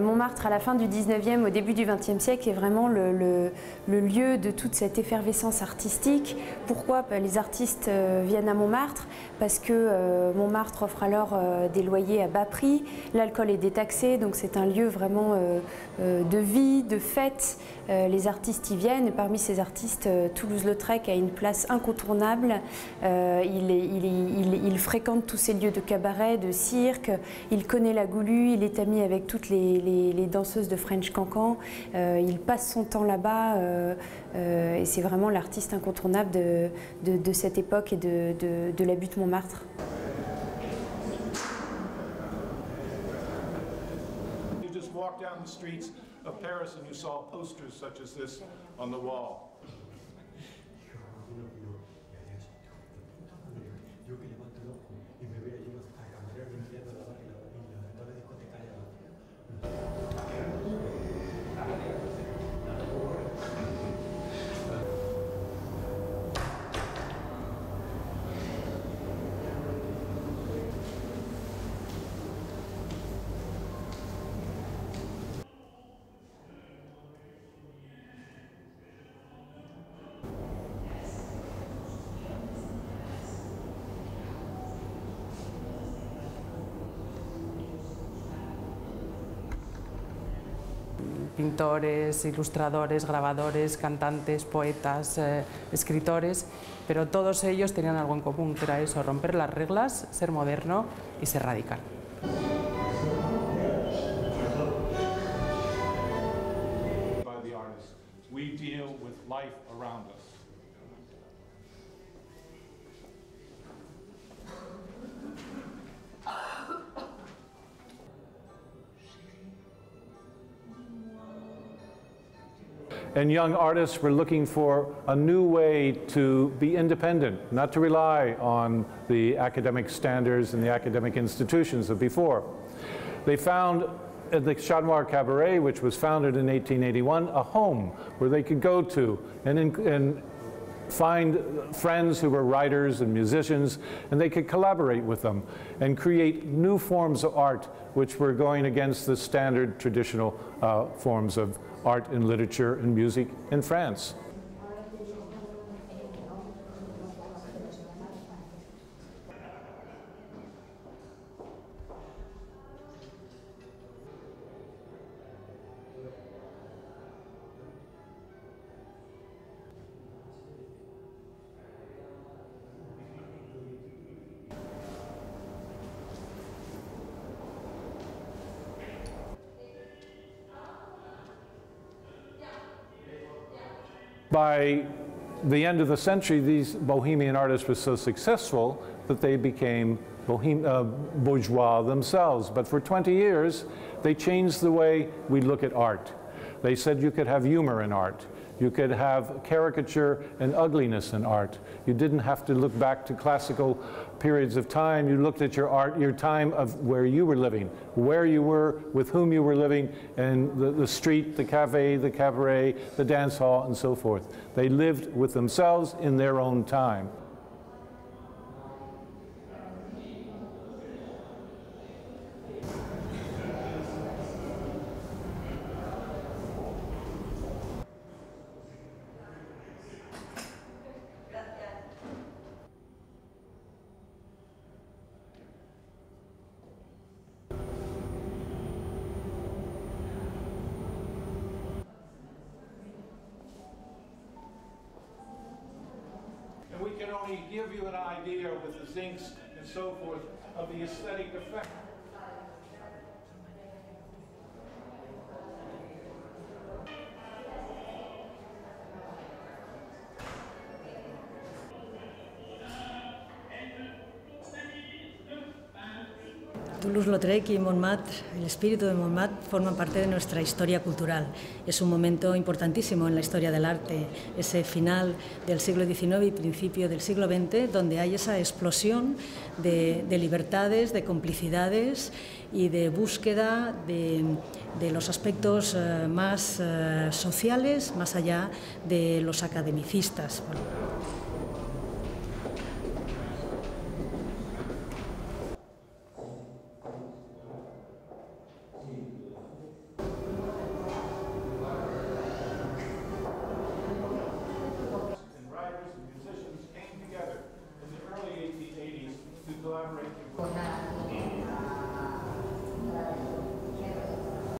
Montmartre à la fin du 19e, au début du 20e siècle est vraiment le, lieu de toute cette effervescence artistique. Pourquoi bah, Les artistes euh, viennent à Montmartre? Parce que euh, Montmartre offre alors euh, des loyers à bas prix, l'alcool est détaxé, donc c'est un lieu vraiment de vie, de fête. les artistes y viennent et parmi ces artistes, Toulouse-Lautrec a une place incontournable. Il, fréquente tous ces lieux de cabaret, de cirque, il connaît la Goulue, il est ami avec toutes les, danseuses de French Cancan, il passe son temps là-bas et c'est vraiment l'artiste incontournable de, cette époque et de, de la butte Montmartre. You just walk down the streets of Paris and you saw posters such as this on the wall. Pintores, ilustradores, grabadores, cantantes, poetas, eh, escritores, pero todos ellos tenían algo en común, que era eso, romper las reglas, ser moderno y ser radical. And young artists were looking for a new way to be independent, not to rely on the academic standards and the academic institutions of before. They found at the Chat Noir Cabaret, which was founded in 1881, a home where they could go to and, in, and find friends who were writers and musicians, and they could collaborate with them and create new forms of art which were going against the standard traditional uh, forms of art and literature and music in France. By the end of the century, these Bohemian artists were so successful that they became Bohem uh, bourgeois themselves. But for 20 years, they changed the way we look at art. They said you could have humor in art. You could have caricature and ugliness in art. You didn't have to look back to classical periods of time. You looked at your art, your time of where you were living, where you were, with whom you were living, and the, the street, the cafe, the cabaret, the dance hall, and so forth. They lived with themselves in their own time. Can only give you an idea with the zincs and so forth of the aesthetic effect. Toulouse-Lautrec y Montmartre, el espíritu de Montmartre, forman parte de nuestra historia cultural. Es un momento importantísimo en la historia del arte, ese final del siglo XIX y principio del siglo XX, donde hay esa explosión de, libertades, de complicidades y de búsqueda de, los aspectos eh, más eh, sociales, más allá de los academicistas.